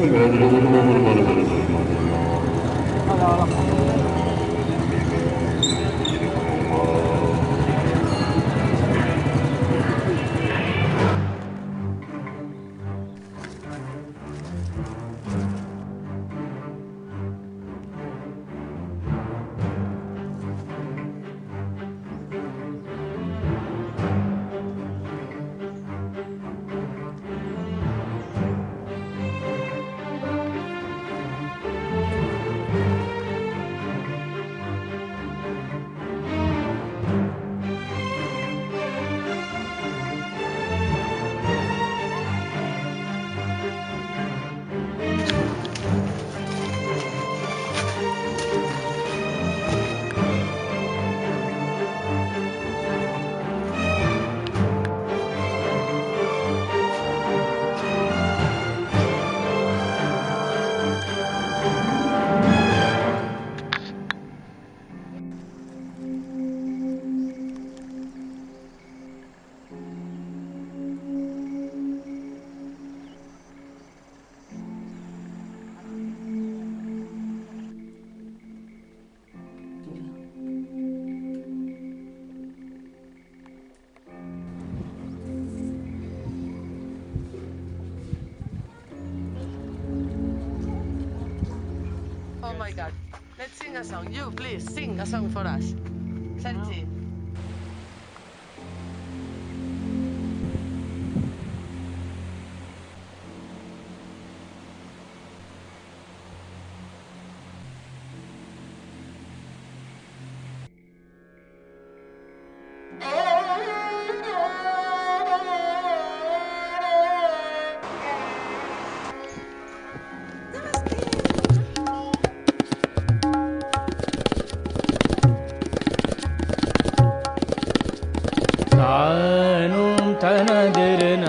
Allah Allah. my God. Let's sing a song. You, please, sing a song for us. Shanti. तना दिर